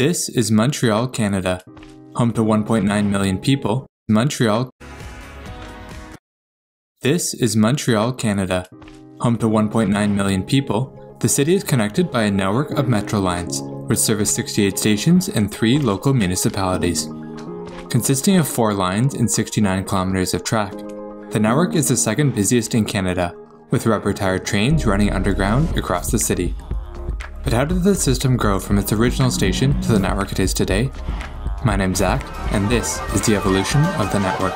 This is Montreal, Canada. Home to 1.9 million people, Montreal. This is Montreal, Canada. Home to 1.9 million people, the city is connected by a network of metro lines, which service 68 stations and 3 local municipalities. Consisting of 4 lines and 69 kilometers of track, the network is the second busiest in Canada, with rubber tired trains running underground across the city. But how did the system grow from its original station to the network it is today? My name's Zach, and this is the evolution of the network.